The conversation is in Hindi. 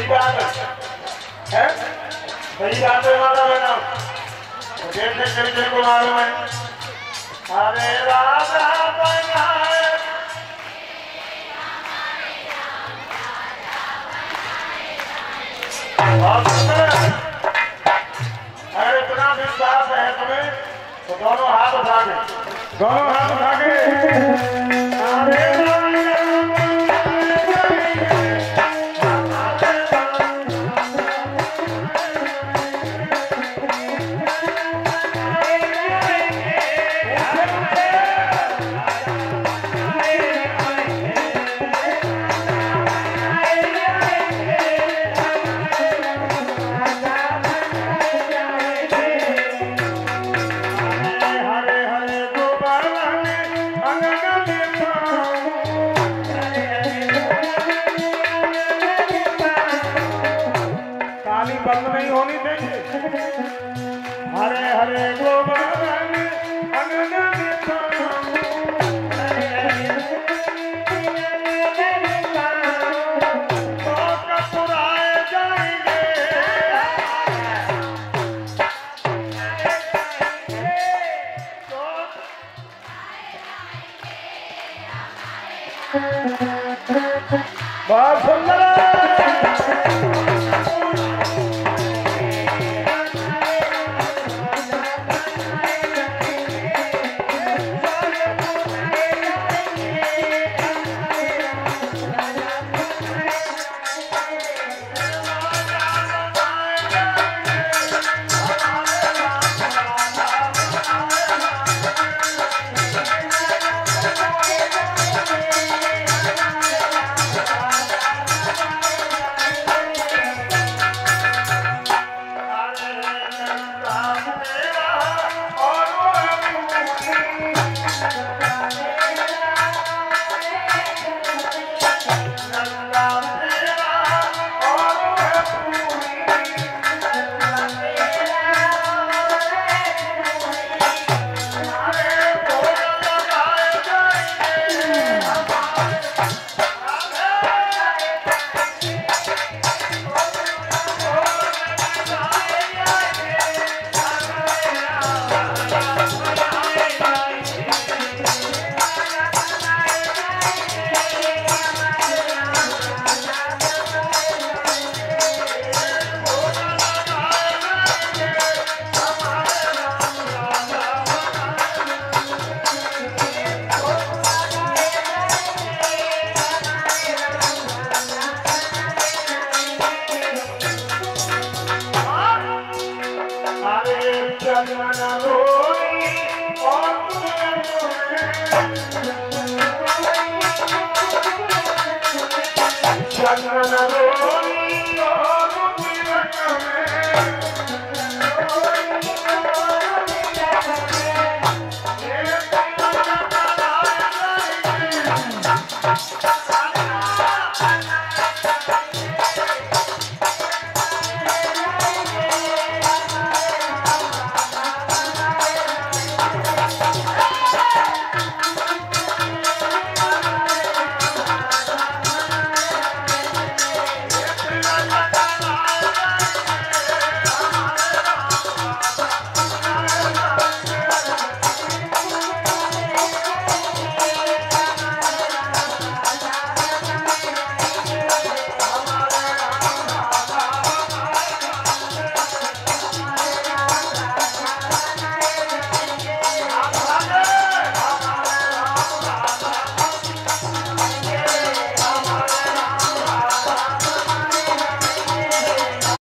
सही बात है? हैं? सही बात है कर तेरे को मालूम है। अरे राजा हैं? अगर इतना है तुम्हें तो दोनों हाथ उठा के दोनों हाथ उठा के। बहुत सुंदर है I'm